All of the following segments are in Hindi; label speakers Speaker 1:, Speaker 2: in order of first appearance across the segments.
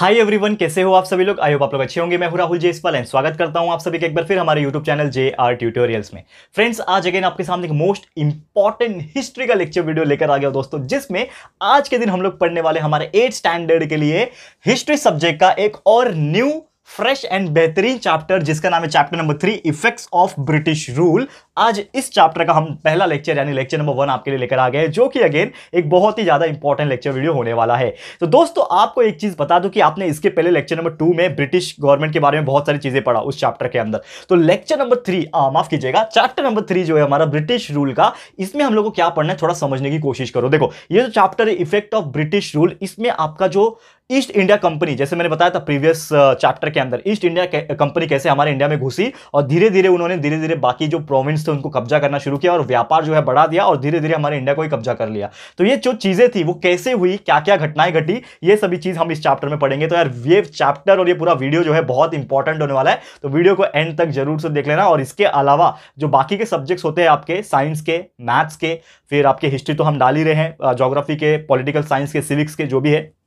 Speaker 1: हाय एवरीवन कैसे हो आप सभी लोग? आई होप आप लोग अच्छे होंगे। मैं हूँ राहुल जयसवाल एंड स्वागत करता हूँ आप सभी के एक बार फिर हमारे YouTube channel J R tutorials में। फ्रेंड्स आज अगेन आपके सामने एक मोस्ट इंपॉर्टेंट हिस्ट्री का लेक्चर वीडियो लेकर आ गया दोस्तों, जिसमें आज के दिन हम लोग पढ़ने वाले हमारे एट स्टैंडर्ड के लिए हिस्ट्री सब्जेक्ट का एक और न्यू फ्रेश एंड बेहतरीन चैप्टर, जिसका नाम है chapter number three effects of British rule आज इस चैप्टर का हम पहला लेक्चर यानी लेक्चर नंबर वन आपके लिए लेकर आ गए जो कि अगेन एक बहुत ही ज़्यादा इंपॉर्टेंट लेक्चर वीडियो होने वाला है। तो दोस्तों, आपको एक चीज़ बता दूँ कि आपने इसके पहले लेक्चर नंबर टू में ब्रिटिश गवर्नमेंट के बारे में बहुत सारी चीज़ें पढ़ा उस चैप्टर के अंदर। तो लेक्चर नंबर थ्री माफ़ कीजिएगा चैप्टर नंबर थ्री जो है हमारा ब्रिटिश रूल का, इसमें हम लोग को क्या पढ़ना है, थोड़ा समझने की कोशिश करो। देखो, ये जो चैप्टर है इफ़ेक्ट ऑफ़ ब्रिटिश रूल इसमें आपका जो ईस्ट इंडिया कंपनी, जैसे मैंने बताया था प्रीवियस चैप्टर के अंदर, ईस्ट इंडिया कंपनी कैसे हमारे इंडिया में घुसी और धीरे धीरे उन्होंने धीरे धीरे बाकी जो प्रोविंस थे उनको कब्जा करना शुरू किया और व्यापार जो है बढ़ा दिया और धीरे धीरे हमारे इंडिया को ही कब्जा कर लिया। तो ये जो चीज़ें थी, वो कैसे हुई क्या क्या घटनाएँ घटी, ये सभी चीज़ हम इस चैप्टर में पढ़ेंगे। तो यार, ये चैप्टर और ये पूरा वीडियो जो है बहुत इंपॉर्टेंट होने वाला है तो वीडियो को एंड तक ज़रूर से देख लेना और इसके अलावा जो बाकी के सब्जेक्ट्स होते हैं आपके, साइंस के, मैथ्स के, फिर आपके हिस्ट्री तो हम डाल ही रहे हैं जोग्राफी के, पॉलिटिकल साइंस के, सिविक्स के, जो भी है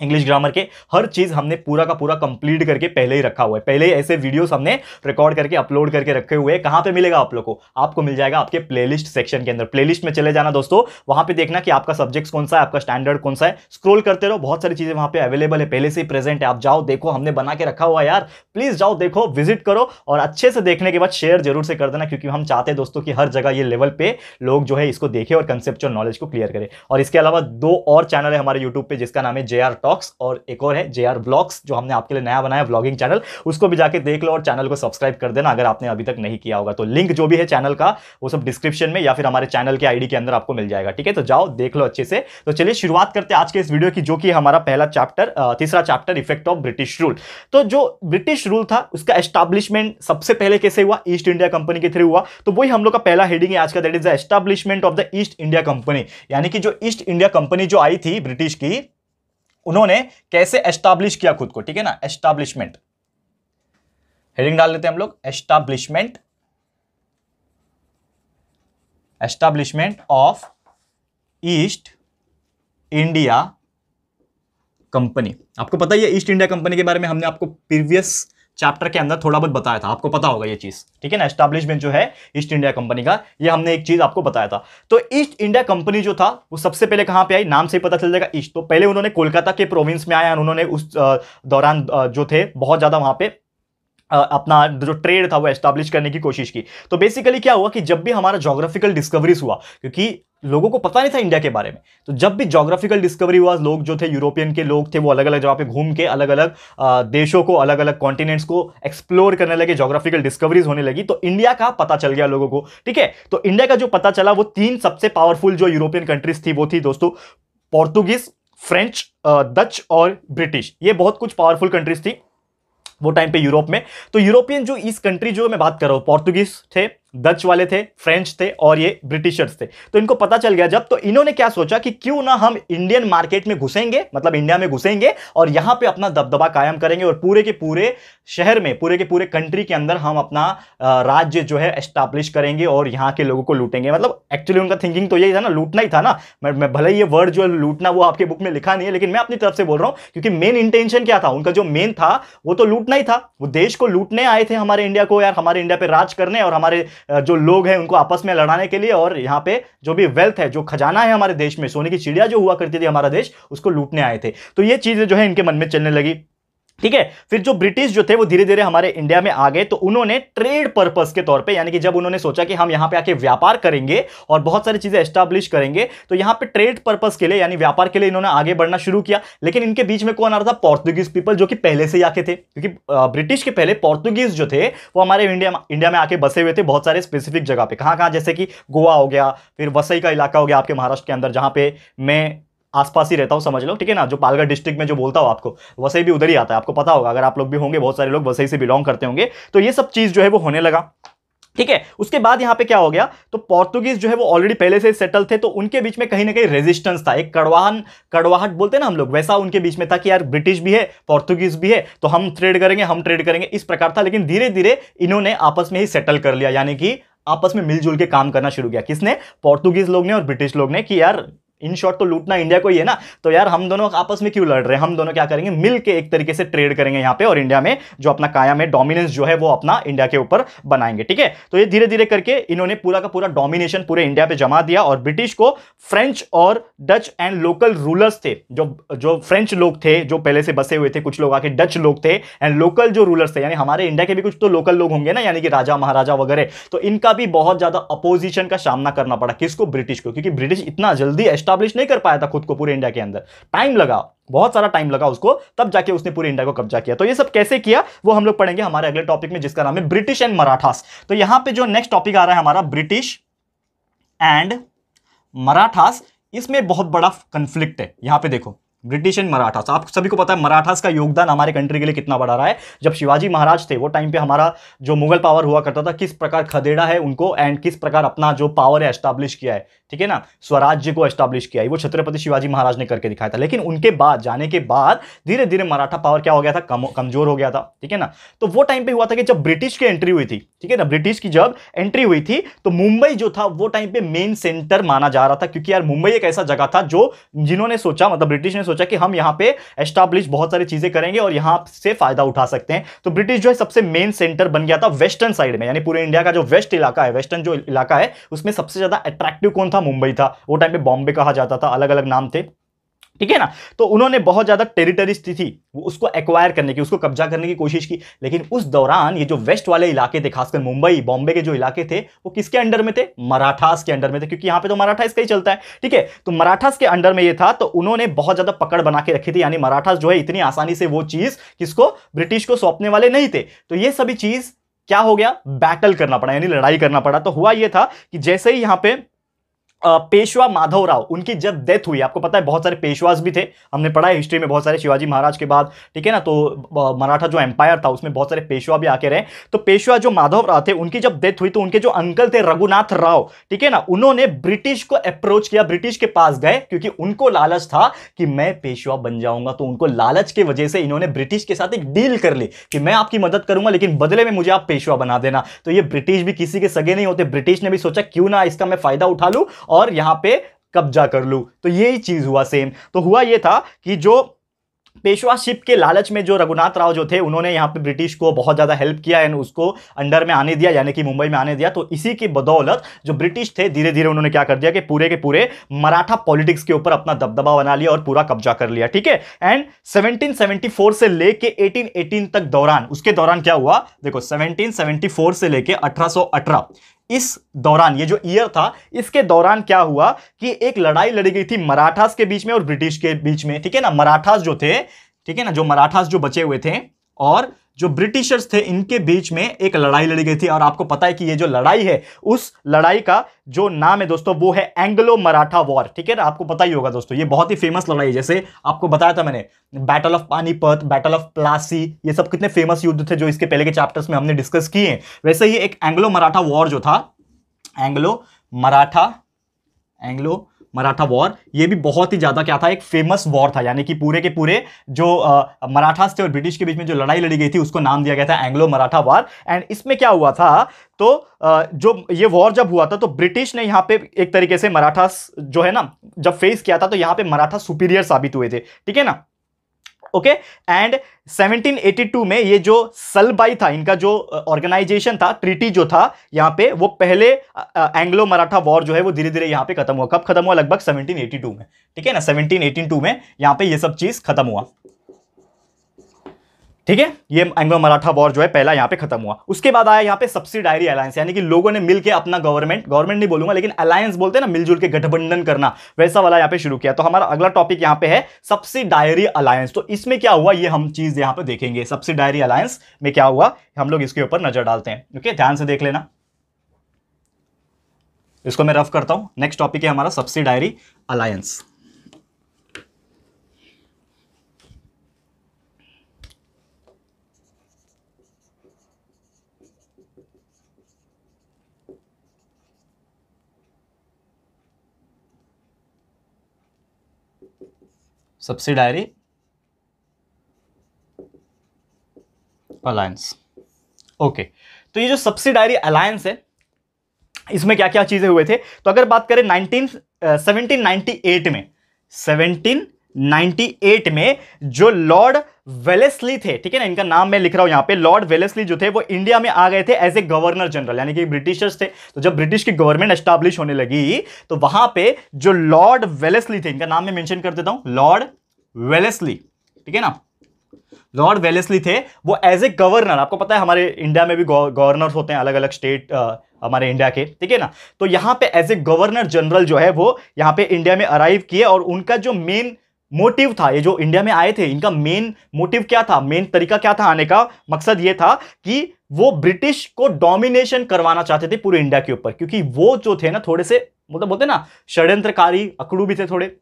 Speaker 1: इंग्लिश ग्रामर के, हर चीज़ हमने पूरा का पूरा कंप्लीट करके पहले ही रखा हुआ है। पहले ही ऐसे वीडियोस हमने रिकॉर्ड करके अपलोड करके रखे हुए हैं। कहाँ पे मिलेगा आप लोग को? आपको मिल जाएगा आपके प्लेलिस्ट सेक्शन के अंदर। प्लेलिस्ट में चले जाना दोस्तों, वहाँ पे देखना कि आपका सब्जेक्ट कौन सा है, आपका स्टैंडर्ड कौन सा है। स्क्रोल करते रहो, बहुत सारी चीज़ें वहाँ पे अवेलेबल है। पहले से ही प्रेजेंट है। आप जाओ, देखो, हमने बना के रखा हुआ यार। प्लीज़ जाओ, देखो विज़िट करो और अच्छे से देखने के बाद शेयर ज़रूर से कर देना क्योंकि हम चाहते हैं दोस्तों की हर जगह ये लेवल पे लोग जो है इसको देखे और कंसेप्चुअल नॉलेज को क्लियर करें। और इसके अलावा दो और चैनल है हमारे यूट्यूब पर जिसका नाम है JR टॉक्स और एक और है जे आर ब्लॉग्स जो हमने आपके लिए नया बनाया ब्लॉगिंग चैनल उसको भी जाके देख लो और चैनल को सब्सक्राइब कर देना अगर आपने अभी तक नहीं किया होगा। तो लिंक जो भी है चैनल का, वो सब डिस्क्रिप्शन में या फिर हमारे चैनल के आईडी के अंदर आपको मिल जाएगा। ठीक है? तो जाओ, देख लो अच्छे से। तो चलिए शुरुआत करते हैं आज के इस वीडियो की, जो कि हमारा पहला चैप्टर तीसरा chapter effect of British rule तो जो ब्रिटिश रूल था, उसका एस्टाब्लिशमेंट सबसे पहले कैसे हुआ? ईस्ट इंडिया कंपनी के थ्रू हुआ। तो वही हम लोग का पहला हेडिंग है आज का। That is the establishment of the East India company यानी कि जो ईस्ट इंडिया कंपनी जो आई थी ब्रिटिश की उन्होंने कैसे एस्टाब्लिश किया खुद को, ठीक है ना? एस्टाब्लिशमेंट हेडिंग डाल लेते हैं हम लोग. Establishment establishment of East India company आपको पता ही है ईस्ट इंडिया कंपनी के बारे में हमने आपको प्रीवियस चैप्टर के अंदर थोड़ा बहुत बताया था। आपको पता होगा ये चीज़। ठीक है ना? एस्टाब्लिशमेंट जो है ईस्ट इंडिया कंपनी का, ये हमने एक चीज़ आपको बताया था। तो ईस्ट इंडिया कंपनी जो था, वो सबसे पहले कहाँ पे आई? नाम से ही पता चल जाएगा ईस्ट तो पहले उन्होंने कोलकाता के प्रोविंस में आया, उन्होंने उस दौरान जो थे, बहुत ज़्यादा वहाँ पे अपना जो ट्रेड था वो एस्टाब्लिश करने की कोशिश की। तो बेसिकली क्या हुआ कि जब भी हमारा जोग्राफिकल डिस्कवरीज हुआ, क्योंकि लोगों को पता नहीं था इंडिया के बारे में तो जब भी जोग्राफिकल डिस्कवरी हुआ, लोग जो थे यूरोपियन के लोग थे, वो अलग अलग जगह पे घूम के अलग अलग देशों को अलग अलग कॉन्टिनेंट्स को एक्सप्लोर करने लगे जोग्राफिकल डिस्कवरीज होने लगी तो इंडिया का पता चल गया लोगों को, ठीक है? तो इंडिया का जो पता चला, वो तीन सबसे पावरफुल जो यूरोपियन कंट्रीज़ थी, वो थी दोस्तों पोर्तुगीज फ्रेंच डच और ब्रिटिश ये बहुत कुछ पावरफुल कंट्रीज़ थी। वो टाइम पे यूरोप में। तो यूरोपियन जो इस कंट्री जो मैं बात कर रहा हूँ पोर्तुगीज थे डच वाले थे फ्रेंच थे और ये ब्रिटिशर्स थे। तो इनको पता चल गया जब तो इन्होंने क्या सोचा कि क्यों ना हम इंडियन मार्केट में घुसेंगे मतलब इंडिया में घुसेंगे और यहाँ पे अपना दबदबा कायम करेंगे और पूरे के पूरे शहर में, पूरे के पूरे कंट्री के अंदर हम अपना राज्य जो है एस्टाब्लिश करेंगे और यहाँ के लोगों को लूटेंगे। मतलब एक्चुअली उनका थिंकिंग तो यही था ना, लूटना ही था ना। मैं मैं भले ही ये वर्ड जो है लूटना वो आपके बुक में लिखा नहीं है, लेकिन मैं अपनी तरफ़ से बोल रहा हूँ, क्योंकि मेन इंटेंशन क्या था? उनका जो मेन था, वो तो लूटना ही था। वो देश को लूटने आए थे हमारे इंडिया को, यार हमारे इंडिया पर राज करने और हमारे जो लोग हैं उनको आपस में लड़ाने के लिए और यहाँ पे जो भी वेल्थ है, जो खजाना है हमारे देश में, सोने की चिड़िया जो हुआ करती थी हमारा देश, उसको लूटने आए थे। तो ये चीज़ें जो है इनके मन में चलने लगी। ठीक है? फिर जो ब्रिटिश जो थे, वो धीरे धीरे हमारे इंडिया में आ गए तो उन्होंने ट्रेड पर्पस के तौर पे, यानी कि जब उन्होंने सोचा कि हम यहाँ पे आके व्यापार करेंगे और बहुत सारी चीज़ें एस्टाब्लिश करेंगे तो यहाँ पे ट्रेड पर्पस के लिए, यानी व्यापार के लिए इन्होंने आगे बढ़ना शुरू किया। लेकिन इनके बीच में कौन आ रहा था? पोर्तुगीज पीपल जो कि पहले से ही आके थे। क्योंकि ब्रिटिश के पहले पोर्तुगीज जो थे, वो हमारे इंडिया इंडिया में आके बसे हुए थे बहुत सारे स्पेसिफिक जगह पे। कहाँ कहाँ जैसे कि गोवा हो गया, फिर वसई का इलाका हो गया आपके महाराष्ट्र के अंदर, जहाँ पे मैं आसपास ही रहता हूँ, समझ लो, ठीक है ना? जो पालगढ़ डिस्ट्रिक्ट में जो बोलता हूँ आपको वसई भी उधर ही आता है, आपको पता होगा, अगर आप लोग भी होंगे, बहुत सारे लोग वसई से बिलोंग करते होंगे तो ये सब चीज़ जो है वो होने लगा, ठीक है? उसके बाद यहाँ पे क्या हो गया तो पोर्तुगीज जो है वो ऑलरेडी पहले से सेटल थे तो उनके बीच में कहीं ना कहीं रेजिस्टेंस था। एक कड़वाहन, कड़वाहट बोलते ना हम लोग, वैसा उनके बीच में था कि यार ब्रिटिश भी है पोर्तुगीज भी है तो हम ट्रेड करेंगे, हम ट्रेड करेंगे, इस प्रकार था, लेकिन धीरे धीरे इन्होंने आपस में ही सेटल कर लिया, यानी कि आपस में मिलजुल के काम करना शुरू किया। किसने? पोर्तुगीज लोग ने और ब्रिटिश लोग ने कि यार इन शॉर्ट तो लूटना इंडिया को ही है ना? तो यार हम दोनों आपस में क्यों लड़ रहे हैं? हम दोनों क्या करेंगे? मिल के एक तरीके से ट्रेड करेंगे यहाँ पे और इंडिया में जो अपना काया में डोमिनेंस जो है वो अपना इंडिया के ऊपर बनाएँगे, ठीक है? तो ये धीरे धीरे करके इन्होंने पूरा का पूरा डोमिनेशन पूरे इंडिया पे जमा दिया और ब्रिटिश को फ्रेंच और डच एंड लोकल रूलर्स थे, जो जो फ्रेंच लोग थे, जो पहले से बसे हुए थे, कुछ लोग आके डच लोग थे एंड लोकल जो रूलर्स थे, यानी हमारे इंडिया के भी कुछ तो लोकल लोग होंगे ना, यानी कि राजा, महाराजा वगैरह तो इनका भी बहुत ज़्यादा अपोजिशन का सामना करना पड़ा किसको? ब्रिटिश को, क्योंकि ब्रिटिश इतना जल्दी एस्टाब्लिश नहीं कर पाया था खुद को पूरे इंडिया के अंदर। टाइम लगा बहुत सारा टाइम लगा उसको, तब जाके उसने पूरे इंडिया को कब्जा किया। तो ये सब कैसे किया, वो हम लोग पढ़ेंगे हमारे अगले टॉपिक में, जिसका नाम है ब्रिटिश एंड मराठास तो यहाँ पे जो नेक्स्ट टॉपिक आ रहा है हमारा ब्रिटिश एंड मराठास इसमें बहुत बड़ा कंफ्लिक्ट है। यहाँ पे देखो ब्रिटिश एंड मराठास आप सभी को पता है मराठास का योगदान हमारे कंट्री के लिए कितना बड़ा रहा है। जब शिवाजी महाराज थे, वो टाइम पे हमारा जो मुगल पावर हुआ करता था, किस प्रकार खदेड़ा है उनको एंड किस प्रकार अपना जो पावर है एस्टाब्लिश किया है। ठीक है ना? स्वराज्य को एस्टाब्लिश किया। वो छत्रपति शिवाजी महाराज ने करके दिखाया था। लेकिन उनके बाद जाने के बाद धीरे धीरे मराठा पावर क्या हो गया था? कम, कमज़ोर हो गया था। ठीक है ना? तो वो टाइम पे हुआ था कि जब ब्रिटिश की एंट्री हुई थी ठीक है ना? ब्रिटिश की जब एंट्री हुई थी तो मुंबई जो था वो टाइम पे मेन सेंटर माना जा रहा था। क्योंकि यार मुंबई एक ऐसा जगह था जो जिन्होंने सोचा मतलब ब्रिटिश ने सोचा कि हम यहाँ पे एस्टाब्लिश बहुत सारी चीज़ें करेंगे और यहाँ से फ़ायदा उठा सकते हैं। तो ब्रिटिश जो है सबसे मेन सेंटर बन गया था वेस्टर्न साइड में। यानी पूरे इंडिया का जो वेस्ट इलाका है वेस्टर्न जो इलाका है उसमें सबसे ज़्यादा अट्रैक्टिव कौन था? मुंबई था। वो टाइम पे बॉम्बे कहा जाता था अलग अलग नाम थे। ठीक है ना? तो उन्होंने बहुत ज़्यादा टेरिटरीज थी, थी उसको एक्वायर करने की उसको कब्जा करने की कोशिश की। लेकिन उस दौरान ये जो वेस्ट वाले इलाके थे खासकर मुंबई बॉम्बे के जो इलाके थे वो किसके अंडर में थे? मराठास के अंडर में थे क्योंकि यहाँ पे तो मराठास का ही चलता है। ठीक है? तो मराठास के अंडर में ये था तो उन्होंने बहुत ज़्यादा पकड़ बना के रखी थी। यानी मराठास जो है इतनी आसानी से वो चीज़ किसको ब्रिटिश को सौंपने वाले नहीं थे। तो ये सभी चीज़ क्या हो गया? बैटल करना पड़ा यानी लड़ाई करना पड़ा। तो हुआ यह था कि जैसे ही यहाँ पे पेशवा माधवराव उनकी जब डेथ हुई, आपको पता है बहुत सारे पेशवास भी थे। हमने पढ़ा है हिस्ट्री में बहुत सारे शिवाजी महाराज के बाद, ठीक है ना? तो मराठा जो एम्पायर था, उसमें बहुत सारे पेशवा भी आके रहे। तो पेशवा जो माधवराव थे, उनकी जब डेथ हुई तो उनके जो अंकल थे, रघुनाथ राव, ठीक है ना? उन्होंने ब्रिटिश को अप्रोच किया, ब्रिटिश के पास गए, क्योंकि उनको लालच था कि मैं पेशवा बन जाऊँगा। तो उनको लालच की वजह से इन्होंने ब्रिटिश के साथ एक डील कर ली कि मैं आपकी मदद करूँगा, लेकिन बदले में मुझे आप पेशवा बना देना। तो ये ब्रिटिश भी किसी के सगे नहीं होते। ब्रिटिश ने भी सोचा, क्यों ना इसका मैं फ़ायदा उठा लू और यहाँ पे कब्जा कर लू। तो यही चीज़ हुआ सेम तो हुआ ये था कि जो पेशवाशिप के लालच में जो रघुनाथ राव जो थे, उन्होंने यहाँ पे ब्रिटिश को बहुत ज़्यादा हेल्प किया एंड उसको अंडर में आने दिया, यानी कि मुंबई में आने दिया। तो इसी की बदौलत जो ब्रिटिश थे धीरे धीरे उन्होंने क्या कर दिया कि पूरे के पूरे मराठा पॉलिटिक्स के ऊपर अपना दबदबा बना लिया और पूरा कब्जा कर लिया, ठीक है? एंड 1774 से लेके 1818 तक दौरान, उसके दौरान क्या हुआ? देखो 1774 से लेके 1818 इस दौरान, ये जो ईयर था, इसके दौरान क्या हुआ कि एक लड़ाई लड़ी गई थी मराठास के बीच में और ब्रिटिश के बीच में, ठीक है ना? मराठास जो थे, ठीक है ना? जो मराठास जो बचे हुए थे और जो ब्रिटिशर्स थे, इनके बीच में एक लड़ाई लड़ी गई थी। और आपको पता है कि ये जो लड़ाई है, उस लड़ाई का जो नाम है दोस्तों, वो है एंग्लो मराठा वॉर। ठीक है ना आपको पता ही होगा दोस्तों, ये बहुत ही फ़ेमस लड़ाई है। जैसे आपको बताया था मैंने battle of Panipat battle of Plassey ये सब कितने फ़ेमस युद्ध थे जो इसके पहले के चैप्टर्स में हमने डिस्कस किए हैं। वैसे ही एक एंग्लो मराठा वॉर जो था, Anglo Maratha, Anglo Maratha war, ये भी बहुत ही ज़्यादा क्या था, एक फ़ेमस वॉर था, यानी कि पूरे के पूरे जो मराठास थे और ब्रिटिश के बीच में जो लड़ाई लड़ी गई थी, उसको नाम दिया गया था एंग्लो मराठा वॉर एंड इसमें क्या हुआ था तो जो ये वॉर जब हुआ था तो ब्रिटिश ने यहाँ पे एक तरीके से मराठास जो है ना, जब फेस किया था तो यहाँ पे मराठा सुपीरियर साबित हुए थे, ठीक है ना? ओके? एंड 1782 में ये जो सलबाई था, इनका जो ऑर्गेनाइजेशन था ट्रीटी जो था, यहाँ पे वो पहले एंग्लो मराठा वॉर जो है वो धीरे धीरे यहाँ पे खत्म हुआ। कब खत्म हुआ? लगभग 1782 में। ठीक है ना? 1782 में यहाँ पे ये सब चीज़ खत्म हुआ। ठीक है? ये एंग्लो मराठा वॉर जो है पहला यहाँ पे खत्म हुआ। उसके बाद आया यहाँ पे सब्सिडायरी अलायंस यानी कि लोगों ने मिलकर अपना गवर्नमेंट गवर्नमेंट नहीं बोलूँगा, लेकिन अलायंस बोलते हैं ना, मिलजुल के गठबंधन करना, वैसा वाला यहाँ पे शुरू किया। तो हमारा अगला टॉपिक यहाँ पे है सब्सिडायरी अलायंस तो इसमें क्या हुआ? ये हम चीज़ यहाँ पे देखेंगे। सब्सिडायरी अलायंस में क्या हुआ? हम लोग इसके ऊपर नज़र डालते हैं। ओके? ध्यान से देख लेना। इसको मैं रफ करता हूँ। नेक्स्ट टॉपिक है हमारा subsidiary alliance subsidiary alliance. Okay तो ये जो सब्सिडायरी अलायंस है, इसमें क्या क्या चीज़ें हुए थे? तो अगर बात करें नाइनटीन सेवनटीन में 1798 में जो लॉर्ड वेलेसली थे, ठीक है ना? इनका नाम मैं लिख रहा हूँ यहाँ पे। लॉर्ड वेलेसली जो थे, वो इंडिया में आ गए थे एज ए गवर्नर जनरल यानी कि ब्रिटिशर्स थे। तो जब ब्रिटिश की गवर्नमेंट एस्टैब्लिश होने लगी तो वहाँ पे जो लॉर्ड वेलेसली थे, इनका नाम मैं मेंशन कर देता हूँ, लॉर्ड वेलेसली, ठीक है ना? लॉर्ड वेलेसली थे, वो एज ए गवर्नर आपको पता है हमारे इंडिया में भी गवर्नर होते हैं अलग अलग स्टेट हमारे इंडिया के, ठीक है ना? तो यहाँ पे एज ए गवर्नर जनरल जो है, वो यहाँ पे इंडिया में अराइव किए और उनका जो मेन मोटिव था, ये जो इंडिया में आए थे, इनका मेन मोटिव क्या था मेन तरीका क्या था आने का? मकसद ये था कि वो ब्रिटिश को डोमिनेशन करवाना चाहते थे पूरे इंडिया के ऊपर, क्योंकि वो जो थे ना, थोड़े से मतलब बोलते ना, षड्यंत्रकारी, अकड़ू भी थे थोड़े।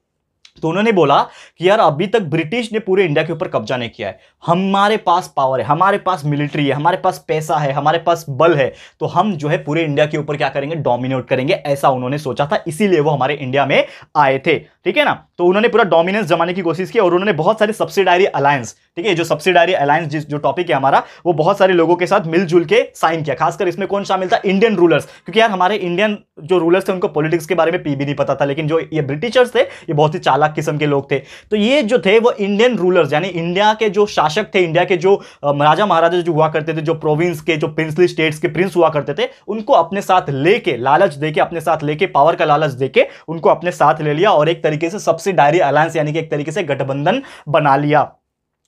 Speaker 1: तो उन्होंने बोला कि यार, अभी तक ब्रिटिश ने पूरे इंडिया के ऊपर कब्जा नहीं किया है। हमारे पास पावर है, हमारे पास मिलिट्री है, हमारे पास पैसा है, हमारे पास बल है तो हम जो है पूरे इंडिया के ऊपर क्या करेंगे डोमिनेट करेंगे, ऐसा उन्होंने सोचा था, इसीलिए वो हमारे इंडिया में आए थे। ठीक है ना? तो उन्होंने पूरा डोमिनेंस जमाने की कोशिश की और उन्होंने बहुत सारे सब्सिडायरी अलायंस ठीक है जो सब्सिडारी अलायंस जिस, जो टॉपिक है हमारा, वो बहुत सारे लोगों के साथ मिलजुल के साइन किया। खासकर इसमें कौन शामिल था? इंडियन रूलर्स क्योंकि यार हमारे इंडियन जो रूलर्स थे, उनको पॉलिटिक्स के बारे में पी भी नहीं पता था, लेकिन जो ये ब्रिटिशर्स थे, ये बहुत ही चालाक किस्म के लोग थे। तो ये जो थे, वो इंडियन रूलर्स यानी इंडिया के जो शासक थे इंडिया के जो राजा महाराजा जो हुआ करते थे, जो प्रोविंस के, जो प्रिंसली स्टेट्स के प्रिंस हुआ करते थे, उनको अपने साथ लेके, लालच देके, अपने साथ लेके पावर का लालच देके, उनको अपने साथ ले लिया और एक तरीके से सबसे डायरी अलायंस यानी कि एक तरीके से गठबंधन बना लिया।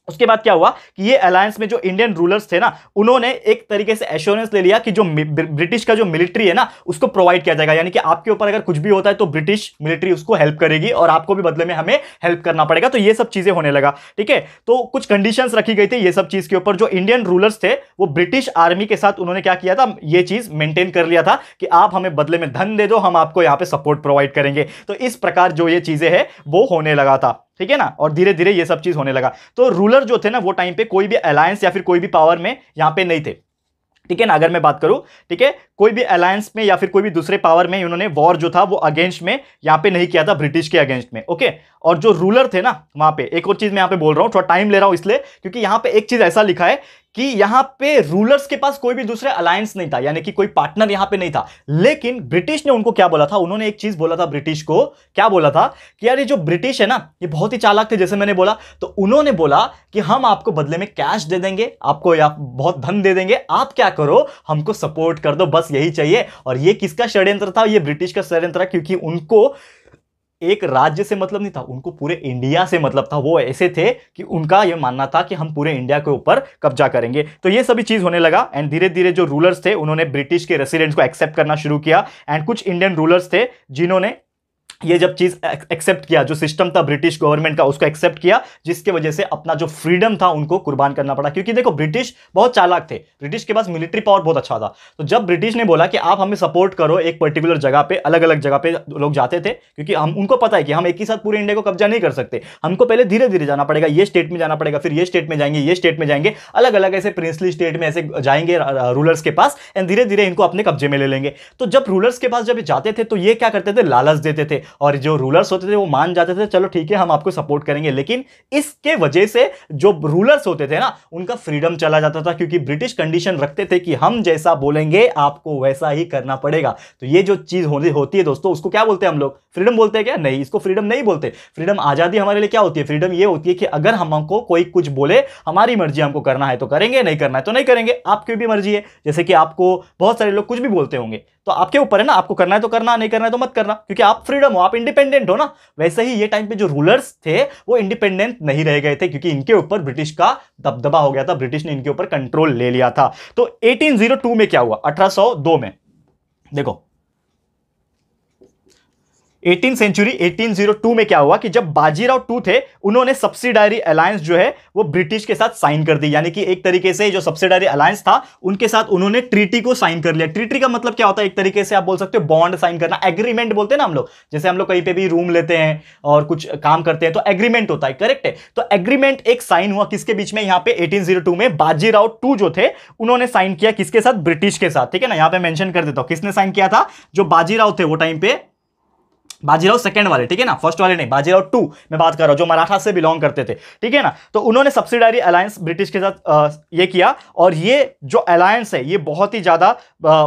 Speaker 1: उसके बाद क्या हुआ कि ये अलायंस में जो इंडियन रूलर्स थे ना, उन्होंने एक तरीके से एश्योरेंस ले लिया कि जो ब्रिटिश का जो मिलिट्री है ना, उसको प्रोवाइड किया जाएगा। यानी कि आपके ऊपर अगर कुछ भी होता है तो ब्रिटिश मिलिट्री उसको हेल्प करेगी और आपको भी बदले में हमें हेल्प करना पड़ेगा। तो ये सब चीज़ें होने लगा, ठीक है? तो कुछ कंडीशंस रखी गई थी ये सब चीज़ के ऊपर। जो इंडियन रूलर्स थे, वो ब्रिटिश आर्मी के साथ उन्होंने क्या किया था? ये चीज़ मेंटेन कर लिया था कि आप हमें बदले में धन दे दो, हम आपको यहाँ पे सपोर्ट प्रोवाइड करेंगे। तो इस प्रकार जो ये चीज़ें है, वो होने लगा था। ठीक है ना? और धीरे धीरे ये सब चीज़ होने लगा। तो रूलर जो थे ना, वो टाइम पे कोई भी अलायंस या फिर कोई भी पावर में यहाँ पे नहीं थे। ठीक है ना? अगर मैं बात करूँ, ठीक है? कोई भी अलायंस में या फिर कोई भी दूसरे पावर में उन्होंने वॉर जो था, वो अगेंस्ट में यहाँ पे नहीं किया था ब्रिटिश के अगेंस्ट में। ओके और जो रूलर थे ना, वहाँ पे, एक और चीज़ मैं यहाँ पे बोल रहा हूँ, थोड़ा टाइम ले रहा हूँ इसलिए, क्योंकि यहाँ पे एक चीज़ ऐसा लिखा है कि यहाँ पे रूलर्स के पास कोई भी दूसरे अलायंस नहीं था, यानी कि कोई पार्टनर यहाँ पे नहीं था। लेकिन ब्रिटिश ने उनको क्या बोला था? उन्होंने एक चीज़ बोला था ब्रिटिश को, क्या बोला था? कि यार ये जो ब्रिटिश है ना, ये बहुत ही चालाक थे, जैसे मैंने बोला। तो उन्होंने बोला कि हम आपको बदले में कैश दे देंगे, आपको या बहुत धन दे देंगे, आप क्या करो, हमको सपोर्ट कर दो, बस यही चाहिए। और ये किसका षड्यंत्र था? ये ब्रिटिश का षड्यंत्र क्योंकि उनको एक राज्य से मतलब नहीं था, उनको पूरे इंडिया से मतलब था। वो ऐसे थे कि उनका ये मानना था कि हम पूरे इंडिया के ऊपर कब्जा करेंगे। तो ये सभी चीज़ होने लगा एंड धीरे धीरे जो रूलर्स थे, उन्होंने ब्रिटिश के रेसिडेंट्स को एक्सेप्ट करना शुरू किया। एंड कुछ इंडियन रूलर्स थे जिन्होंने ये जब चीज़ एक्सेप्ट किया, जो सिस्टम था ब्रिटिश गवर्नमेंट का, उसको एक्सेप्ट किया, जिसके वजह से अपना जो फ्रीडम था उनको कुर्बान करना पड़ा। क्योंकि देखो ब्रिटिश बहुत चालाक थे। ब्रिटिश के पास मिलिट्री पावर बहुत अच्छा था। तो जब ब्रिटिश ने बोला कि आप हमें सपोर्ट करो एक पर्टिकुलर जगह पे अलग अलग जगह पे लोग जाते थे, क्योंकि हम, उनको पता है कि हम एक ही साथ पूरे इंडिया को कब्जा नहीं कर सकते। हमको पहले धीरे धीरे जाना पड़ेगा, ये स्टेट में जाना पड़ेगा, फिर ये स्टेट में जाएँगे, ये स्टेट में जाएँगे अलग अलग ऐसे प्रिंसली स्टेट में ऐसे जाएँगे रूलर्स के पास एंड धीरे धीरे इनको अपने कब्जे में ले लेंगे। तो जब रूलर्स के पास जब जाते थे तो ये क्या करते थे? लालच देते थे। और जो रूलर्स होते थे, वो मान जाते थे, चलो ठीक है, हम आपको सपोर्ट करेंगे। लेकिन इसके वजह से जो रूलर्स होते थे ना, उनका फ्रीडम चला जाता था, क्योंकि ब्रिटिश कंडीशन रखते थे कि हम जैसा बोलेंगे, आपको वैसा ही करना पड़ेगा। तो ये जो चीज़ होती है दोस्तों, उसको क्या बोलते हैं हम लोग? फ्रीडम बोलते हैं क्या? नहीं, इसको फ्रीडम नहीं बोलते। फ्रीडम आज़ादी हमारे लिए क्या होती है? फ्रीडम ये होती है कि अगर हमको कोई कुछ बोले, हमारी मर्ज़ी हमको करना है तो करेंगे, नहीं करना है तो नहीं करेंगे। आपकी भी मर्ज़ी है। जैसे कि आपको बहुत सारे लोग कुछ भी बोलते होंगे तो आपके ऊपर है ना, आपको करना है तो करना, नहीं करना है तो मत करना, क्योंकि आप फ्रीडम हो आप इंडिपेंडेंट हो ना? वैसे ही ये टाइम पे जो रूलर्स थे, वो इंडिपेंडेंट नहीं रह गए थे, क्योंकि इनके ऊपर ब्रिटिश का दबदबा हो गया था। ब्रिटिश ने इनके ऊपर कंट्रोल ले लिया था। तो 1802 में क्या हुआ? 1802 में। देखो एटीन सेंचुरी 1802 में क्या हुआ कि जब बाजीराव टू थे, उन्होंने सब्सिडारी अलायंस जो है, वो ब्रिटिश के साथ साइन कर दी। यानी कि एक तरीके से जो सब्सिडारी अलायंस था, उनके साथ उन्होंने ट्रीटी को साइन कर लिया। ट्रीटी का मतलब क्या होता है? एक तरीके से आप बोल सकते हो, बॉन्ड साइन करना। एग्रीमेंट बोलते हैं ना हम लोग। जैसे हम लोग कहीं पे भी रूम लेते हैं और कुछ काम करते हैं तो एग्रीमेंट होता है, करेक्ट है? तो एग्रीमेंट एक साइन हुआ किसके बीच में? यहाँ पे एटीन में बाजीराव टू जो थे, उन्होंने साइन किया किसके साथ? ब्रिटिश के साथ। ठीक है ना? यहाँ पे मेंशन कर देता हूँ। किसने साइन किया था? जो बाजीराव थे वो टाइम पे बाजीराव सेकंड वाले ठीक है ना? फ़र्स्ट वाले नहीं बाजीराव टू मैं बात कर रहा हूँ जो मराठा से बिलोंग करते थे ठीक है ना? तो उन्होंने सब्सिडारी अलायंस ब्रिटिश के साथ आ, ये किया और ये जो अलायंस है ये बहुत ही ज़्यादा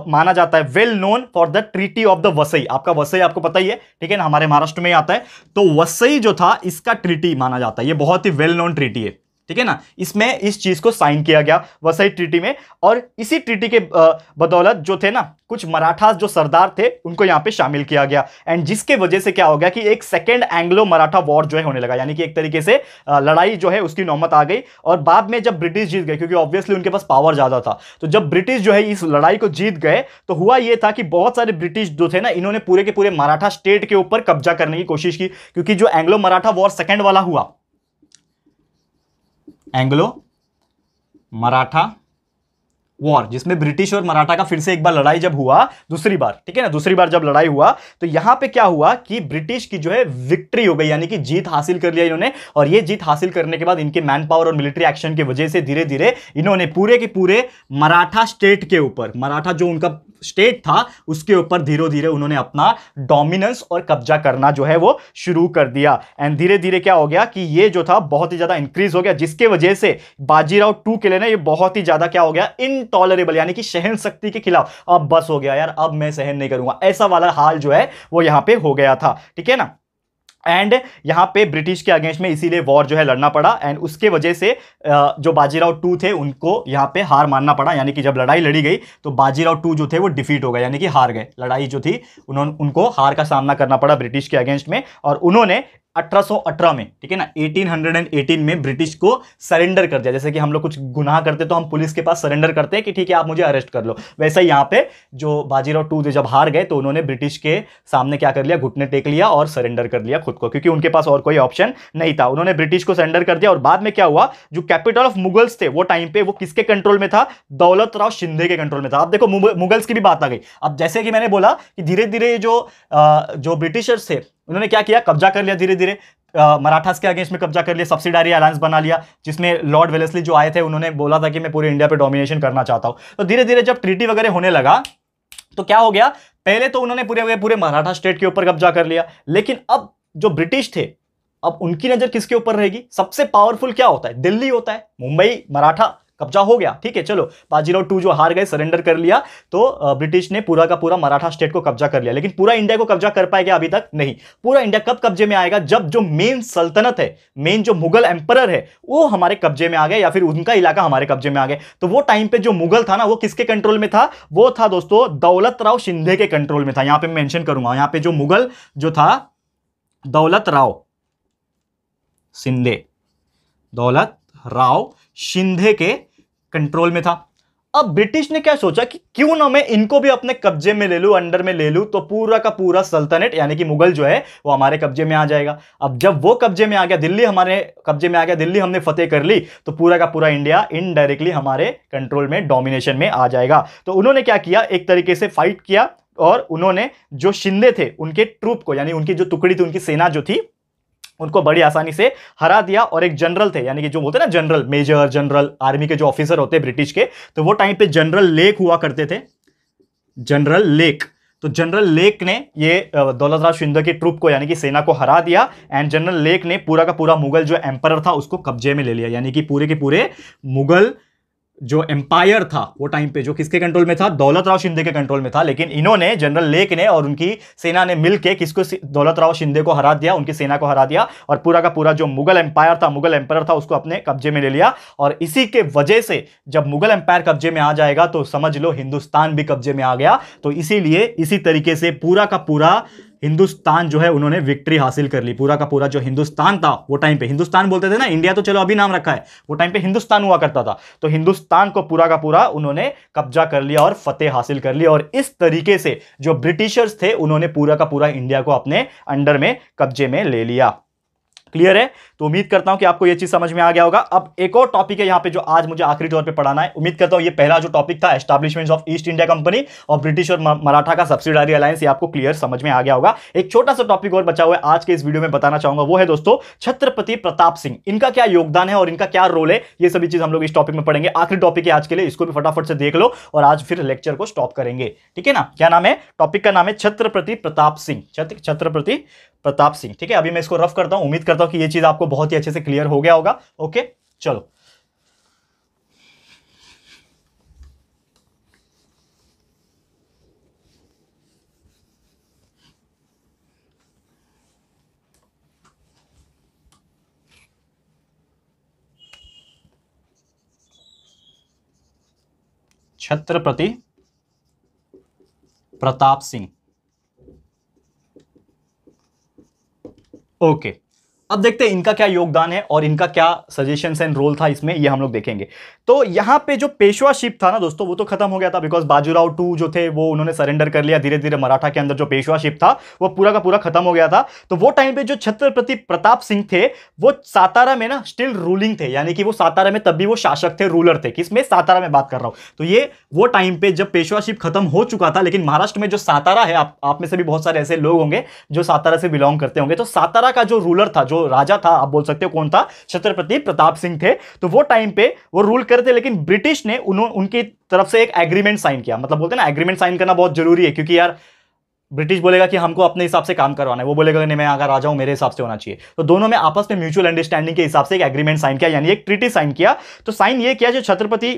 Speaker 1: माना जाता है well known for the treaty of the Vasai आपका वसई आपको पता ही है ठीक है ना? हमारे महाराष्ट्र में आता है। तो वसई जो था इसका ट्रीटी माना जाता है। ये बहुत ही वेल नोन ट्रीटी है। ठीक है ना? इसमें इस चीज़ को साइन किया गया वसई ट्रिटी में और इसी ट्रिटी के बदौलत जो थे ना, कुछ मराठा जो सरदार थे, उनको यहाँ पे शामिल किया गया। एंड जिसके वजह से क्या हो गया कि एक सेकेंड एंग्लो मराठा वॉर जो है होने लगा। यानी कि एक तरीके से लड़ाई जो है उसकी नौमत आ गई और बाद में जब ब्रिटिश जीत गए, क्योंकि ऑब्वियसली उनके पास पावर ज़्यादा था तो जब ब्रिटिश जो है इस लड़ाई को जीत गए तो हुआ यह था कि बहुत सारे ब्रिटिश जो थे ना, इन्होंने पूरे के पूरे मराठा स्टेट के ऊपर कब्जा करने की कोशिश की, क्योंकि जो एंग्लो मराठा वॉर सेकेंड वाला हुआ एंग्लो मराठा वॉर जिसमें ब्रिटिश और मराठा का फिर से एक बार लड़ाई जब हुआ, दूसरी बार, ठीक है ना? दूसरी बार जब लड़ाई हुआ तो यहाँ पे क्या हुआ कि ब्रिटिश की जो है विक्ट्री हो गई, यानी कि जीत हासिल कर लिया इन्होंने, और ये जीत हासिल करने के बाद इनके मैन पावर और मिलिट्री एक्शन की वजह से धीरे धीरे इन्होंने पूरे के पूरे मराठा स्टेट के ऊपर मराठा जो उनका स्टेट था, उसके ऊपर धीरे धीरे उन्होंने अपना डोमिनेंस और कब्जा करना जो है वो शुरू कर दिया। एंड धीरे धीरे क्या हो गया कि ये जो था, बहुत ही ज़्यादा इंक्रीज हो गया, जिसके वजह से बाजीराव टू के लिए ना ये बहुत ही ज़्यादा क्या हो गया इनटॉलरेबल यानी कि सहन शक्ति के खिलाफ। अब बस हो गया यार, अब मैं सहन नहीं करूँगा। ऐसा वाला हाल जो है, वो यहाँ पे हो गया था। ठीक है ना? एंड यहाँ पे ब्रिटिश के अगेंस्ट में इसीलिए वॉर जो है लड़ना पड़ा। एंड उसके वजह से जो बाजीराव टू थे, उनको यहाँ पे हार मानना पड़ा। यानी कि जब लड़ाई लड़ी गई तो बाजीराव टू जो थे, वो डिफीट हो गए। यानी कि हार गए। लड़ाई जो थी उन्होंने उनको हार का सामना करना पड़ा ब्रिटिश के अगेंस्ट में। और उन्होंने 1818 में, ठीक है ना? 1818 में ब्रिटिश को सरेंडर कर दिया। जैसे कि हम लोग कुछ गुनाह करते तो हम पुलिस के पास सरेंडर करते हैं कि ठीक है, आप मुझे अरेस्ट कर लो। वैसे यहाँ पे जो बाजीराव टू जब हार गए तो उन्होंने ब्रिटिश के सामने क्या कर लिया, घुटने टेक लिया और सरेंडर कर लिया खुद को, क्योंकि उनके पास और कोई ऑप्शन नहीं था। उन्होंने ब्रिटिश को सरेंडर कर दिया और बाद में क्या हुआ, जो कैपिटल ऑफ़ मुगल्स थे, वो टाइम पे वो किसके कंट्रोल में था? दौलत राव शिंदे के कंट्रोल में था। अब देखो मुगल्स की भी बात आ गई। अब जैसे कि मैंने बोला कि धीरे धीरे जो जो ब्रिटिशर्स थे उन्होंने क्या किया? कब्जा कर लिया धीरे धीरे। मराठास के अगेंस्ट में कब्जा कर लिया सब्सिडारी अलायंस बना लिया, जिसमें लॉर्ड वेलेसली जो आए थे, उन्होंने बोला था कि मैं पूरे इंडिया पे डोमिनेशन करना चाहता हूँ। तो धीरे धीरे जब ट्रीटी वगैरह होने लगा तो क्या हो गया? पहले तो उन्होंने पूरे पूरे मराठा स्टेट के ऊपर कब्जा कर लिया। लेकिन अब जो ब्रिटिश थे, अब उनकी नज़र किसके ऊपर रहेगी? सबसे पावरफुल क्या होता है? दिल्ली होता है। मुंबई, मराठा कब्जा हो गया। ठीक है, चलो बाजीराव टू जो हार गए सरेंडर कर लिया तो ब्रिटिश ने पूरा का पूरा मराठा स्टेट को कब्जा कर लिया। लेकिन पूरा इंडिया को कब्जा कर पाएगा अभी तक? नहीं। पूरा इंडिया कब कब्जे में आएगा? जब जो मेन सल्तनत है मेन जो मुगल एम्पर है, वो हमारे कब्जे में आ गए या फिर उनका इलाका हमारे कब्जे में आ गए। तो वो टाइम पे जो मुगल था ना, वो किसके कंट्रोल में था? वो था दोस्तों दौलत राव शिंदे के कंट्रोल में था। यहाँ पर मेंशन करूँगा। यहाँ पे जो मुगल जो था दौलत राव शिंदे दौलत राव शिंदे के कंट्रोल में था। अब ब्रिटिश ने क्या सोचा कि क्यों ना मैं इनको भी अपने कब्जे में ले लूँ, अंडर में ले लूँ तो पूरा का पूरा सल्तनत, यानी कि मुगल जो है, वो हमारे कब्जे में आ जाएगा। अब जब वो कब्जे में आ गया, दिल्ली हमारे कब्जे में आ गया, दिल्ली हमने फतेह कर ली तो पूरा का पूरा इंडिया इनडायरेक्टली हमारे कंट्रोल में डोमिनेशन में आ जाएगा। तो उन्होंने क्या किया? एक तरीके से फाइट किया, और उन्होंने जो शिंदे थे, उनके ट्रूप को, यानी उनकी जो टुकड़ी थी, उनकी सेना जो थी उनको बड़ी आसानी से हरा दिया और एक जनरल थे, यानी कि जो बोलते हैं ना जनरल, मेजर, जनरल, आर्मी के जो ऑफिसर होते ब्रिटिश के तो वो टाइम पे जनरल लेक हुआ करते थे। जनरल लेक तो जनरल लेक ने ये दौलत राज शिंदे की ट्रुप को, यानी कि सेना को हरा दिया एंड जनरल लेक ने पूरा का पूरा मुगल जो एम्पर था उसको कब्जे में ले लिया, यानी कि पूरे के पूरे मुगल जो एम्पायर था, वो टाइम पे, जो किसके कंट्रोल में था? दौलत राव शिंदे के कंट्रोल में था, लेकिन इन्होंने जनरल लेक ने और उनकी सेना ने मिलकर किसको दौलत राव शिंदे को हरा दिया, उनकी सेना को हरा दिया, और पूरा का पूरा जो मुगल एम्पायर था, मुगल एम्पायर था, उसको अपने कब्जे में ले लिया, और इसी के वजह से जब मुगल एम्पायर कब्जे में आ जाएगा तो समझ लो हिंदुस्तान भी कब्जे में आ गया तो इसीलिए इसी तरीके से पूरा का पूरा हिंदुस्तान जो है उन्होंने विक्ट्री हासिल कर ली। पूरा का पूरा जो हिंदुस्तान था, वो टाइम पे। हिंदुस्तान बोलते थे ना, इंडिया तो चलो अभी नाम रखा है। वो टाइम पे हिंदुस्तान हुआ करता था। तो हिंदुस्तान को पूरा का पूरा उन्होंने कब्जा कर लिया और फतेह हासिल कर लिया और इस तरीके से जो ब्रिटिशर्स थे, उन्होंने पूरा का पूरा इंडिया को अपने अंडर में, कब्जे में ले लिया। क्लियर है? तो उम्मीद करता हूँ कि आपको यह चीज़ समझ में आ गया होगा। अब एक और टॉपिक है यहाँ पे जो आज मुझे आखिरी तौर पे पढ़ाना है। उम्मीद करता हूँ ये पहला जो टॉपिक था establishment of East India Company और ब्रिटिश और मराठा का सब्सिडारी अलायंस ये आपको क्लियर समझ में आ गया होगा। एक छोटा सा टॉपिक और बचा हुआ है, आज के इस वीडियो में बताना चाहूँगा, वो है दोस्तों, छत्रपति प्रताप सिंह। इनका क्या योगदान है और इनका क्या रोल है, ये सभी चीज़ हम लोग इस टॉपिक में पढ़ेंगे। आखिरी टॉपिक है आज के लिए, इसको भी फटाफट से देख लो और आज फिर लेक्चर को स्टॉप करेंगे। ठीक है ना? क्या नाम है? टॉपिक का नाम है छत्रपति प्रताप सिंह। छत्रपति प्रताप सिंह। ठीक है? अभी मैं इसको रफ करता हूँ, उम्मीद करता हूँ कि ये चीज़ आपको बहुत ही अच्छे से क्लियर हो गया होगा। ओके चलो। छत्रपति प्रताप सिंह। ओके अब देखते हैं इनका क्या योगदान है और इनका क्या सजेशन एंड रोल था इसमें ये हम लोग देखेंगे। तो यहाँ पे जो पेशवा शिप था ना दोस्तों वो तो खत्म हो गया था बिकॉज़ बाजूराव टू जो थे वो उन्होंने सरेंडर कर लिया धीरे धीरे मराठा के अंदर जो पेशवा शिप था वो पूरा का पूरा खत्म हो गया था। तो वो टाइम पे जो छत्रपति प्रताप सिंह थे वो सातारा में ना स्टिल रूलिंग थे यानी कि वो सातारा में तब भी वो शासक थे रूलर थे। किसमें सातारा में बात कर रहा हूँ। तो ये वो टाइम पे जब पेशवा शिप खत्म हो चुका था लेकिन महाराष्ट्र में जो सातारा है आप, आप में से भी बहुत सारे ऐसे लोग होंगे जो सातारा से बिलोंग करते होंगे। तो सातारा का जो रूलर था जो राजा था, आप बोल सकते हो कौन था? छत्रपति प्रताप सिंह थे। तो वो टाइम पे वो रूल करते लेकिन ब्रिटिश ने उन्होंने उनकी तरफ़ से एक एग्रीमेंट साइन किया। मतलब बोलते हैं ना एग्रीमेंट साइन करना बहुत ज़रूरी है, क्योंकि यार ब्रिटिश बोलेगा कि हमको अपने हिसाब से काम करवाना है। वो बोलेगा नहीं, मैं अगर आ जाऊँ मेरे हिसाब से होना चाहिए। तो दोनों में आपस में म्यूचुअल अंडरस्टैंडिंग के हिसाब से एक एग्रीमेंट साइन किया, यानी एक ट्रीटी साइन किया। तो साइन ये किया जो छत्रपति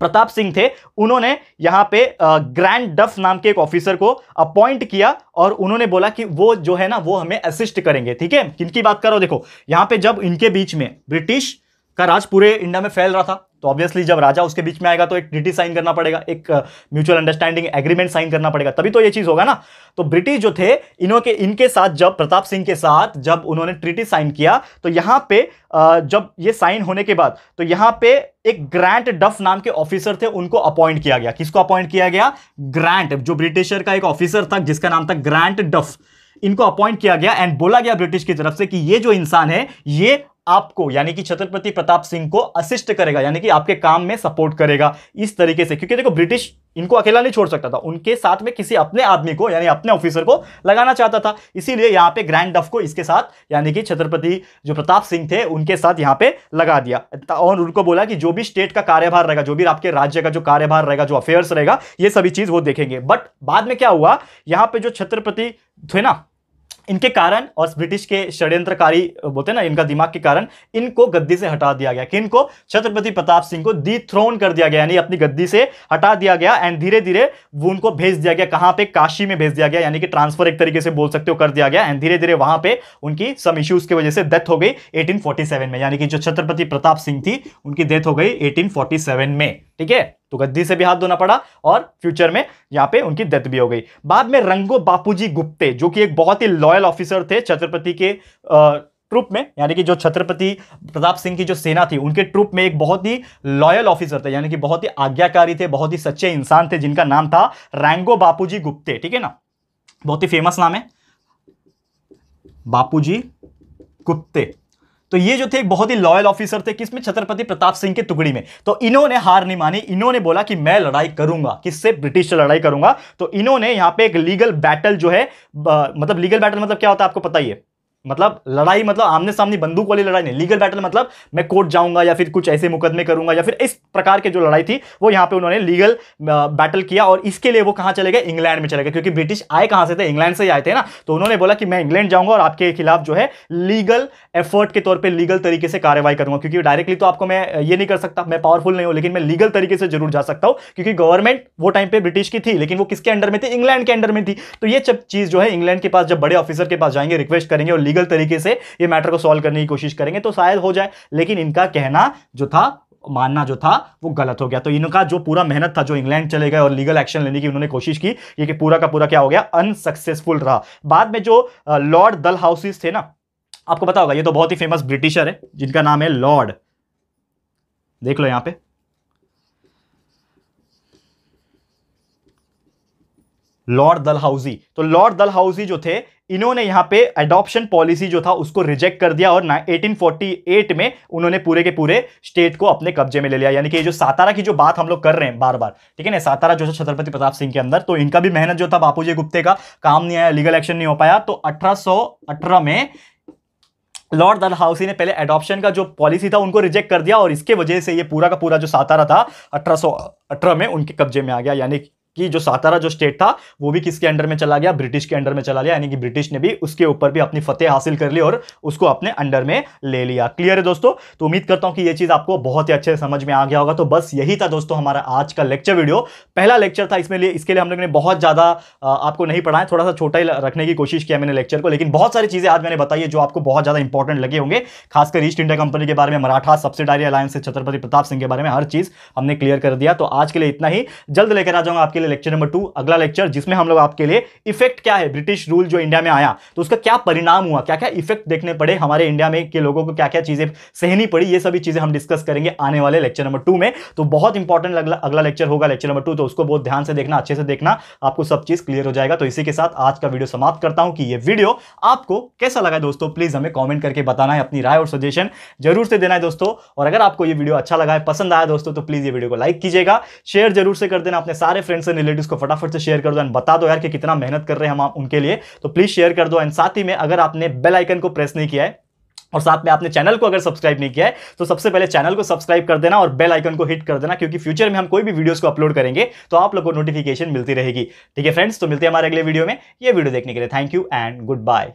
Speaker 1: प्रताप सिंह थे। उन्होंने यहाँ पे ग्रैंड डफ नाम के एक ऑफिसर को अपॉइंट किया और उन्होंने बोला कि वो जो है ना, वो हमें असिस्ट करेंगे, ठीक है? किनकी बात करो देखो, यहाँ पे जब इनके बीच में ब्रिटिश का राज पूरे इंडिया में फैल रहा था तो ऑब्वियसली जब राजा उसके बीच में आएगा तो एक ट्रीटी साइन करना पड़ेगा, एक म्यूचुअल अंडरस्टैंडिंग एग्रीमेंट साइन करना पड़ेगा। तभी तो ये चीज़ होगा ना। तो ब्रिटिश जो थे, इन्हों के, इनके साथ जब, प्रताप सिंह के साथ जब उन्होंने ट्रीटी साइन किया तो यहाँ पे जब ये साइन होने के बाद तो यहाँ पे एक ग्रांट डफ नाम के ऑफिसर थे, उनको अपॉइंट किया गया। किसको अपॉइंट किया गया? ग्रांट जो ब्रिटिशर का एक ऑफिसर था, जिसका नाम था ग्रांट डफ इनको अपॉइंट किया गया एंड बोला गया ब्रिटिश की तरफ़ से कि ये जो इंसान है, ये आपको, यानी कि छत्रपति प्रताप सिंह को असिस्ट करेगा, यानी कि आपके काम में सपोर्ट करेगा इस तरीके से। क्योंकि देखो ब्रिटिश इनको अकेला नहीं छोड़ सकता था। उनके साथ में किसी अपने आदमी को, यानी अपने ऑफिसर को लगाना चाहता था। इसीलिए यहाँ पे ग्रैंड डफ को इसके साथ, यानी कि छत्रपति जो प्रताप सिंह थे, उनके साथ यहाँ पे लगा दिया। और उनको बोला कि जो भी स्टेट का कार्यभार रहेगा, जो भी आपके राज्य का जो कार्यभार रहेगा, जो अफेयर्स रहेगा, ये सभी चीज़ वो देखेंगे। बट बाद में क्या हुआ? यहाँ पे जो छत्रपति थे ना इनके कारण और ब्रिटिश के षड्यंत्रकारी, बोलते ना, इनका दिमाग के कारण इनको गद्दी से हटा दिया गया किनको छत्रपति प्रताप सिंह को दी थ्रोन कर दिया गया, यानी अपनी गद्दी से हटा दिया गया एंड धीरे धीरे वो उनको भेज दिया गया, कहाँ पे? काशी में भेज दिया गया, यानी कि ट्रांसफ़र एक तरीके से बोल सकते हो कर दिया गया एंड धीरे धीरे वहाँ पे उनकी सम इश्यूज़ की वजह से डेथ हो गई एटीन में, यानी कि जो छत्रपति प्रताप सिंह थी, उनकी डेथ हो गई एटीन में। ठीक है? तो गद्दी से भी हाथ धोना पड़ा और फ्यूचर में यहाँ पे उनकी डेथ भी हो गई। बाद में रंगो बापूजी गुप्ते, जो कि एक बहुत ही लॉयल ऑफिसर थे छत्रपति के ट्रुप में, यानी कि जो छत्रपति प्रताप सिंह की जो सेना थी, उनके ट्रुप में एक बहुत ही लॉयल ऑफिसर थे, यानी कि बहुत ही आज्ञाकारी थे, बहुत ही सच्चे इंसान थे, जिनका नाम था रैंगो बापूजी गुप्ते, ठीक है ना? बहुत ही फ़ेमस नाम है। बापूजी गुप्ते। तो ये जो थे, एक बहुत ही लॉयल ऑफिसर थे, किसमें? छत्रपति प्रताप सिंह की टुकड़ी में। तो इन्होंने हार नहीं मानी, इन्होंने बोला कि मैं लड़ाई करूँगा किससे ब्रिटिश से लड़ाई करूँगा। तो इन्होंने यहाँ पे एक लीगल बैटल जो है मतलब लीगल बैटल मतलब क्या होता है आपको पता ही है? मतलब लड़ाई मतलब आमने सामने बंदूक वाली लड़ाई नहीं लीगल बैटल मतलब मैं कोर्ट जाऊँगा या फिर कुछ ऐसे मुकदमे करूँगा या फिर इस प्रकार के जो लड़ाई थी, वो यहाँ पे उन्होंने लीगल बैटल किया और इसके लिए वो कहाँ चले गए? इंग्लैंड में चले गए, क्योंकि ब्रिटिश आए कहाँ से थे? इंग्लैंड से ही आए थे ना? तो उन्होंने बोला कि मैं इंग्लैंड जाऊँगा और आपके खिलाफ जो है लीगल एफर्ट के तौर पर लीगल तरीके से कार्रवाई करूँगा, क्योंकि डायरेक्टली तो आपको मैं ये नहीं कर सकता, मैं पावरफुल नहीं हूँ, लेकिन मैं लीगल तरीके से ज़रूर जा सकता हूँ, क्योंकि गवर्नमेंट वो टाइम पर ब्रिटिश की थी, लेकिन वो किसके अंडर में थी? इंग्लैंड के अंडर में थी। तो ये चीज़ जो है इंग्लैंड के पास जब बड़े ऑफिसर के पास जाएँगे रिक्वेस्ट करेंगे और लीगल तरीके से ये मैटर को सॉल्व करने की कोशिश करेंगे तो शायद हो जाए। लेकिन इनका कहना जो था, मानना जो था, वो गलत हो गया। तो इनका जो पूरा मेहनत था, जो इंग्लैंड चले गए और लीगल एक्शन लेने की उन्होंने कोशिश की, ये कि पूरा का पूरा क्या हो गया? अनसक्सेसफुल रहा। बाद में जो लॉर्ड दल हाउसेस थे ना, आपको पता होगा, ये तो बहुत ही फ़ेमस ब्रिटिशर है, जिनका नाम है लॉर्ड देख लो यहाँ पे। लॉर्ड दलहाउसी तो लॉर्ड दलहाउसी जो थे इन्होंने यहाँ पे एडॉप्शन पॉलिसी जो था उसको रिजेक्ट कर दिया और 1848 में उन्होंने पूरे के पूरे स्टेट को अपने कब्जे में ले लिया। यानी कि जो सातारा की जो बात हम लोग कर रहे हैं बार बार ठीक है ना? सातारा जो है छत्रपति प्रताप सिंह के अंदर तो इनका भी मेहनत जो था बापूजी गुप्ते का, काम नहीं आया लीगल एक्शन नहीं हो पाया तो अठारह में लॉर्ड दलहाउसी ने पहले एडॉप्शन का जो पॉलिसी था उनको रिजेक्ट कर दिया और इसके वजह से ये पूरा का पूरा जो सातारा था अठारह में उनके कब्जे में आ गया। यानी कि जो सातारा जो स्टेट था, वो भी किसके अंडर में चला गया? ब्रिटिश के अंडर में चला गया, यानी कि ब्रिटिश ने भी उसके ऊपर भी अपनी फतेह हासिल कर ली और उसको अपने अंडर में ले लिया। क्लियर है दोस्तों? तो उम्मीद करता हूँ कि ये चीज़ आपको बहुत ही अच्छे से समझ में आ गया होगा। तो बस यही था दोस्तों हमारा आज का लेक्चर वीडियो पहला लेक्चर था, इसमें लिए इसके लिए हम लोग ने बहुत ज़्यादा आपको नहीं पढ़ा है थोड़ा सा छोटा ही रखने की कोशिश किया मैंने लेक्चर को, लेकिन बहुत सारी चीज़ें आज मैंने बताई जो आपको बहुत ज़्यादा इंपॉर्टेंट लगे होंगे। खासकर ईस्ट इंडिया कंपनी के बारे में, मराठा सब्सिडारी अलायंस छत्रपति प्रताप सिंह के बारे में हर चीज़ हमने क्लियर कर दिया। तो आज के लिए इतना ही। जल्द लेकर आ जाऊँगा आपके लिए लेक्चर नंबर टू अगला लेक्चर जिसमें हम लोग आपके लिए इफ़ेक्ट क्या है? ब्रिटिश रूल जो इंडिया में आया तो उसका क्या परिणाम हुआ? क्या क्या इफ़ेक्ट देखने पड़े हमारे इंडिया में के लोगों को? क्या क्या चीज़ें सहनी पड़ी? ये सभी चीज़ें हम डिस्कस करेंगे आने वाले लेक्चर नंबर टू में। तो बहुत इंपॉर्टेंट अगला लेक्चर होगा लेक्चर नंबर टू तो उसको बहुत ध्यान से देखना, अच्छे से देखना, आपको सब चीज़ क्लियर हो जाएगा। तो इसी के साथ आज का वीडियो समाप्त करता हूँ कि ये वीडियो आपको कैसा लगा दोस्तों? प्लीज़ हमें कॉमेंट करके बताना है अपनी राय और सजेशन ज़रूर से देना है दोस्तों। और अगर आपको ये वीडियो अच्छा लगा है, पसंद आया दोस्तों तो प्लीज़ ये वीडियो को लाइक कीजिएगा। शेयर ज़रूर से कर देना अपने सारे फ्रेंड्स एंड रिलेटिव को फटाफट से शेयर कर दो एंड बता दो यार कि कितना मेहनत कर रहे हैं हम उनके लिए। तो प्लीज़ शेयर कर दो एंड साथ ही में अगर आपने बेल आइकन को प्रेस नहीं किया है और साथ में आपने चैनल को अगर सब्सक्राइब नहीं किया है तो सबसे पहले चैनल को सब्सक्राइब कर देना और बेल आइकन को हिट कर देना क्योंकि फ्यूचर में हम कोई भी वीडियोस को अपलोड करेंगे तो आप लोग को नोटिफिकेशन मिलती रहेगी। ठीक है फ्रेंड्स तो मिलते हैं हमारे अगले वीडियो में। ये वीडियो देखने के लिए thank you and good bye